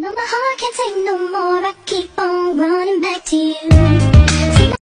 no, my heart can't take no more. I keep on running.